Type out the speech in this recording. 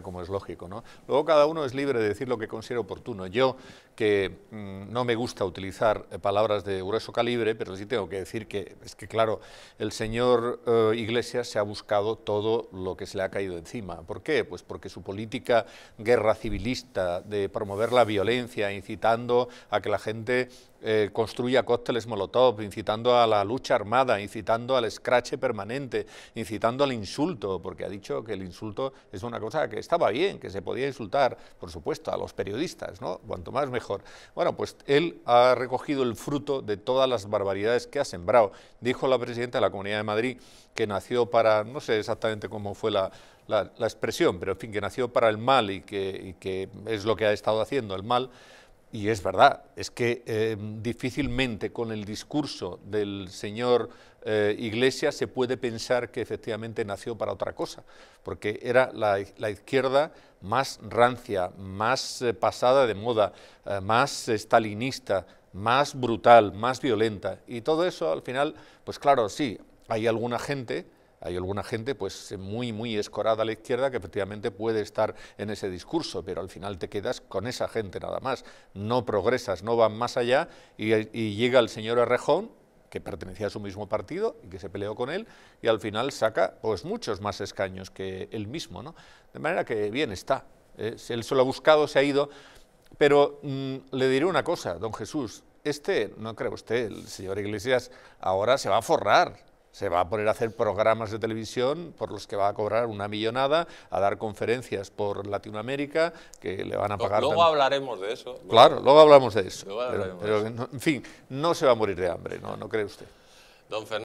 como es lógico. ¿no? Luego cada uno es libre de decir lo que considera oportuno. Yo, que mmm, no me gusta utilizar eh, palabras de grueso calibre, pero sí tengo que decir que es que, claro, el señor eh, Iglesias se ha buscado todo lo que se le ha caído encima. ¿Por qué? Pues porque su política guerra civilista de promover la violencia, incitando a que la gente eh, construya cócteles molotov, incitando a la lucha armada, incitando al escrache permanente, incitando al insulto, porque ha dicho que el insulto es una cosa que estaba bien, que se podía insultar, por supuesto, a los periodistas, ¿no? Cuanto más mejor. Bueno, pues él ha recogido el fruto de todas las barbaridades que ha sembrado. Dijo la presidenta de la Comunidad de Madrid que nació para, no sé exactamente cómo fue la, la, la expresión, pero en fin, que nació para el mal y que, y que es lo que ha estado haciendo, el mal, y es verdad, es que eh, difícilmente con el discurso del señor eh, Iglesias se puede pensar que efectivamente nació para otra cosa, porque era la, izquierda más rancia, más eh, pasada de moda, más stalinista, más brutal, más violenta. Y todo eso al final, pues claro, sí, hay alguna gente hay alguna gente pues muy, muy escorada a la izquierda que efectivamente puede estar en ese discurso, pero al final te quedas con esa gente nada más, no progresas, no van más allá y, llega el señor Errejón, que pertenecía a su mismo partido y que se peleó con él, y al final saca pues muchos más escaños que él mismo, ¿no? De manera que bien está, ¿eh? él se lo ha buscado, se ha ido, pero mmm, le diré una cosa, don Jesús, este, no cree usted, el señor Iglesias ahora se va a forrar, se va a poner a hacer programas de televisión por los que va a cobrar una millonada, a dar conferencias por Latinoamérica, que le van a pagar... Luego hablaremos de eso. Claro, luego hablamos de eso. Pero, pero, en fin, no se va a morir de hambre, ¿no, no cree usted? Don Fernando.